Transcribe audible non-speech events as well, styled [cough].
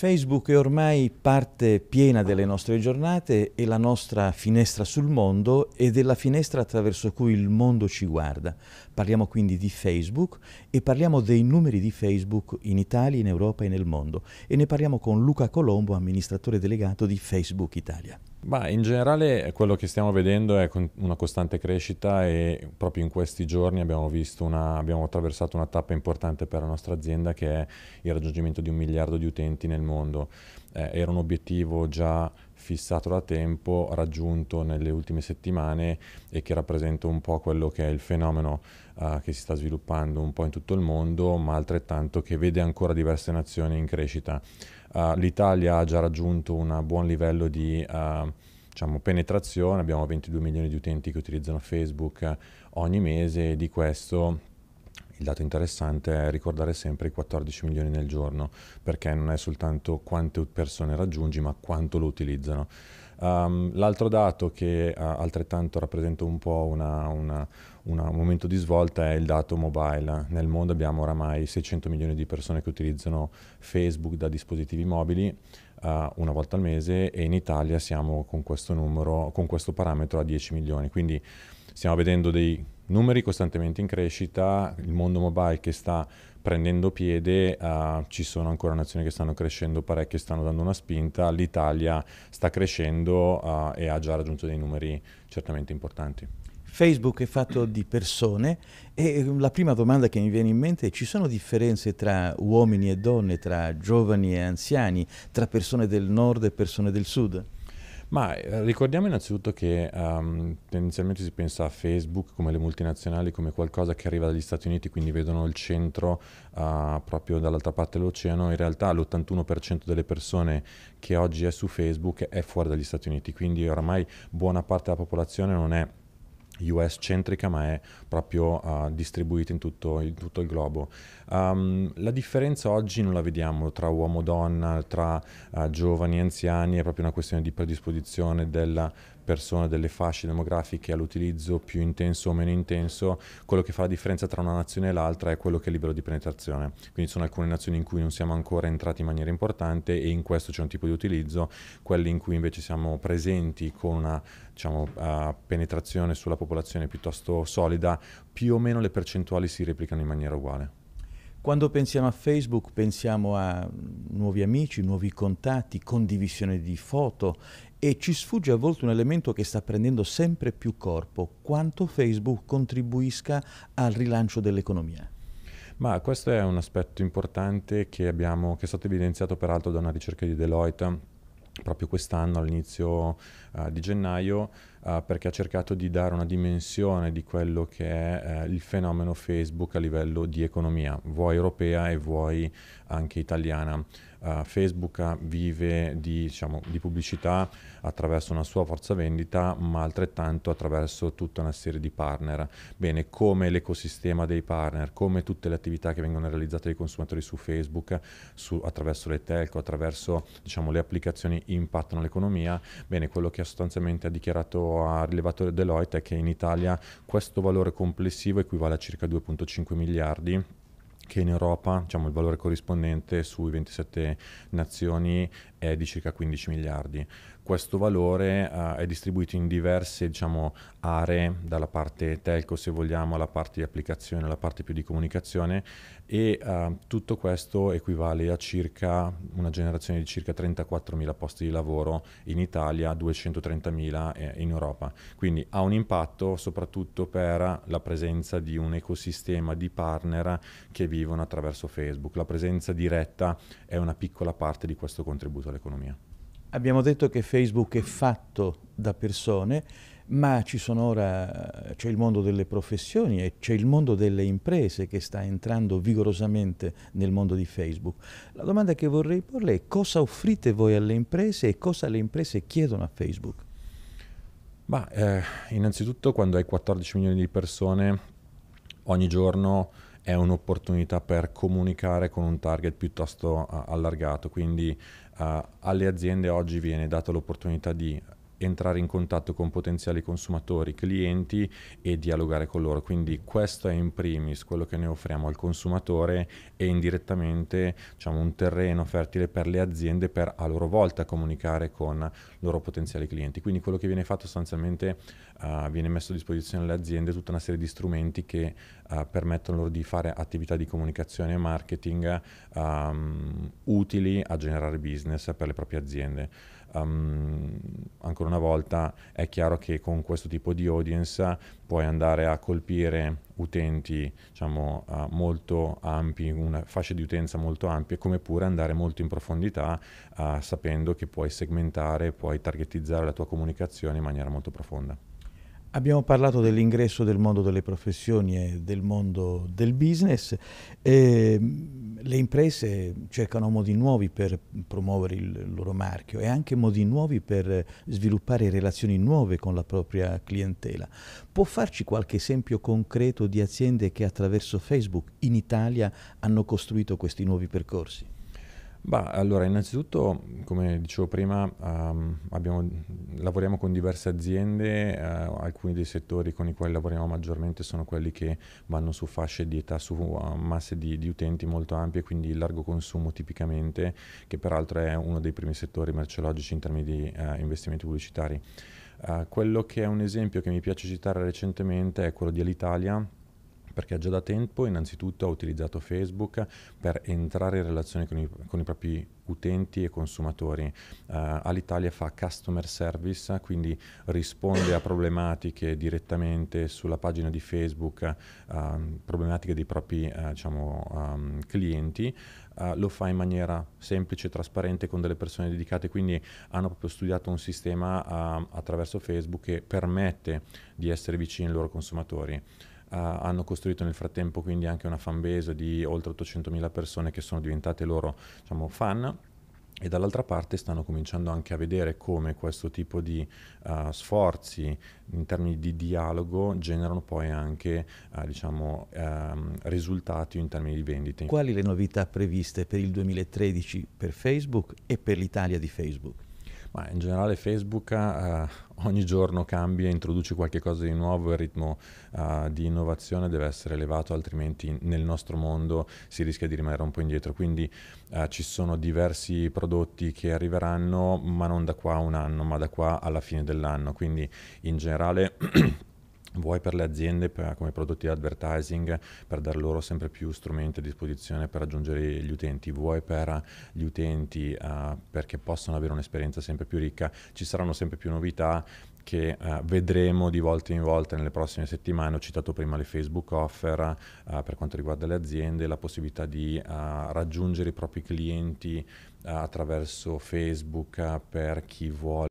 Facebook è ormai parte piena delle nostre giornate, è la nostra finestra sul mondo ed è la finestra attraverso cui il mondo ci guarda. Parliamo quindi di Facebook e parliamo dei numeri di Facebook in Italia, in Europa e nel mondo. E ne parliamo con Luca Colombo, amministratore delegato di Facebook Italia. Ma in generale quello che stiamo vedendo è una costante crescita e proprio in questi giorni abbiamo, una, abbiamo attraversato una tappa importante per la nostra azienda che è il raggiungimento di un miliardo di utenti nel mondo. Eh, era un obiettivo già fissato da tempo, raggiunto nelle ultime settimane e che rappresenta un po' quello che è il fenomeno uh, che si sta sviluppando un po' in tutto il mondo, ma altrettanto che vede ancora diverse nazioni in crescita. Uh, L'Italia ha già raggiunto un buon livello di uh, diciamo, penetrazione, abbiamo 22 milioni di utenti che utilizzano Facebook ogni mese e di questo il dato interessante è ricordare sempre i 14 milioni nel giorno, perché non è soltanto quante persone raggiungi, ma quanto lo utilizzano. Um, l'altro dato che uh, altrettanto rappresenta un po' una, una, una, un momento di svolta è il dato mobile. Nel mondo abbiamo oramai 600 milioni di persone che utilizzano Facebook da dispositivi mobili uh, una volta al mese e in Italia siamo con questo numero, con questo parametro a 10 milioni. Quindi stiamo vedendo dei numeri costantemente in crescita, il mondo mobile che sta prendendo piede, uh, ci sono ancora nazioni che stanno crescendo parecchio, stanno dando una spinta, l'Italia sta crescendo uh, e ha già raggiunto dei numeri certamente importanti. Facebook è fatto di persone e la prima domanda che mi viene in mente è ci sono differenze tra uomini e donne, tra giovani e anziani, tra persone del nord e persone del sud? Ma eh, ricordiamo innanzitutto che um, tendenzialmente si pensa a Facebook come le multinazionali, come qualcosa che arriva dagli Stati Uniti, quindi vedono il centro uh, proprio dall'altra parte dell'oceano. In realtà l'81% delle persone che oggi è su Facebook è fuori dagli Stati Uniti, quindi oramai buona parte della popolazione non è US centrica ma è proprio uh, distribuita in tutto, in tutto, il globo. Um, la differenza oggi non la vediamo tra uomo e donna, tra uh, giovani e anziani, è proprio una questione di predisposizione della persone, delle fasce demografiche all'utilizzo più intenso o meno intenso, quello che fa la differenza tra una nazione e l'altra è quello che è il livello di penetrazione. Quindi sono alcune nazioni in cui non siamo ancora entrati in maniera importante e in questo c'è un tipo di utilizzo, quelle in cui invece siamo presenti con una diciamo, uh, penetrazione sulla popolazione piuttosto solida, più o meno le percentuali si replicano in maniera uguale. Quando pensiamo a Facebook pensiamo a nuovi amici, nuovi contatti, condivisione di foto e ci sfugge a volte un elemento che sta prendendo sempre più corpo, quanto Facebook contribuisca al rilancio dell'economia. Ma questo è un aspetto importante che, abbiamo, che è stato evidenziato peraltro da una ricerca di Deloitte proprio quest'anno all'inizio uh, di gennaio uh, perché ha cercato di dare una dimensione di quello che è uh, il fenomeno Facebook a livello di economia, vuoi europea e vuoi anche italiana. Uh, Facebook vive di, diciamo, di, pubblicità attraverso una sua forza vendita, ma altrettanto attraverso tutta una serie di partner. Bene, come l'ecosistema dei partner, come tutte le attività che vengono realizzate dai consumatori su Facebook, su, attraverso le telco, attraverso diciamo, le applicazioni impattano l'economia. Bene, quello che sostanzialmente ha dichiarato, ha rilevato Deloitte è che in Italia questo valore complessivo equivale a circa 2,5 miliardi che in Europa diciamo, il valore corrispondente sui 27 nazioni è di circa 15 miliardi. Questo valore uh, è distribuito in diverse diciamo, aree, dalla parte telco se vogliamo alla parte di applicazione, alla parte più di comunicazione e uh, tutto questo equivale a circa una generazione di circa 34.000 posti di lavoro in Italia, 230.000 eh, in Europa. Quindi ha un impatto soprattutto per la presenza di un ecosistema di partner che vivono attraverso Facebook. La presenza diretta è una piccola parte di questo contributo all'economia. Abbiamo detto che Facebook è fatto da persone, ma ci sono ora, c'è il mondo delle professioni e c'è il mondo delle imprese che sta entrando vigorosamente nel mondo di Facebook. La domanda che vorrei porle è cosa offrite voi alle imprese e cosa le imprese chiedono a Facebook? Bah, eh, innanzitutto quando hai 14 milioni di persone ogni giorno è un'opportunità per comunicare con un target piuttosto allargato, quindi uh, alle aziende oggi viene data l'opportunità di entrare in contatto con potenziali consumatori, clienti e dialogare con loro. Quindi questo è in primis quello che noi offriamo al consumatore e indirettamente diciamo, un terreno fertile per le aziende per a loro volta comunicare con i loro potenziali clienti. Quindi quello che viene fatto sostanzialmente uh, viene messo a disposizione alle aziende tutta una serie di strumenti che uh, permettono loro di fare attività di comunicazione e marketing um, utili a generare business per le proprie aziende. Um, ancora una volta è chiaro che con questo tipo di audience puoi andare a colpire utenti diciamo, uh, molto ampi, una fascia di utenza molto ampia, come pure andare molto in profondità uh, sapendo che puoi segmentare, puoi targetizzare la tua comunicazione in maniera molto profonda. Abbiamo parlato dell'ingresso del mondo delle professioni e del mondo del business. E le imprese cercano modi nuovi per promuovere il loro marchio e anche modi nuovi per sviluppare relazioni nuove con la propria clientela. Può farci qualche esempio concreto di aziende che attraverso Facebook in Italia hanno costruito questi nuovi percorsi? Bah, allora, innanzitutto, come dicevo prima, um, abbiamo, lavoriamo con diverse aziende, uh, alcuni dei settori con i quali lavoriamo maggiormente sono quelli che vanno su fasce di età, su uh, masse di, di, utenti molto ampie, quindi largo consumo tipicamente, che peraltro è uno dei primi settori merceologici in termini di uh, investimenti pubblicitari. quello che è un esempio che mi piace citare recentemente è quello di Alitalia, perché già da tempo innanzitutto ha utilizzato Facebook per entrare in relazione con i, con i propri utenti e consumatori. Uh, Alitalia fa customer service, quindi risponde a problematiche direttamente sulla pagina di Facebook, uh, problematiche dei propri uh, diciamo, um, clienti. lo fa in maniera semplice trasparente con delle persone dedicate, quindi hanno proprio studiato un sistema attraverso Facebook che permette di essere vicini ai loro consumatori. Uh, hanno costruito nel frattempo quindi anche una fanbase di oltre 800.000 persone che sono diventate loro diciamo, fan e dall'altra parte stanno cominciando anche a vedere come questo tipo di uh, sforzi in termini di dialogo generano poi anche uh, diciamo, um, risultati in termini di vendite. Quali le novità previste per il 2013 per Facebook e per l'Italia di Facebook? Ma in generale Facebook uh, ogni giorno cambia, introduce qualcosa di nuovo, il ritmo uh, di innovazione deve essere elevato, altrimenti nel nostro mondo si rischia di rimanere un po' indietro. Quindi uh, ci sono diversi prodotti che arriveranno, ma non da qua a un anno, ma da qua alla fine dell'anno. Quindi in generale [clears throat] vuoi per le aziende per, come prodotti di advertising per dar loro sempre più strumenti a disposizione per raggiungere gli utenti, vuoi per gli utenti uh, perché possono avere un'esperienza sempre più ricca, ci saranno sempre più novità che uh, vedremo di volta in volta nelle prossime settimane. Ho citato prima le Facebook offer uh, per quanto riguarda le aziende, la possibilità di raggiungere i propri clienti attraverso Facebook per chi vuole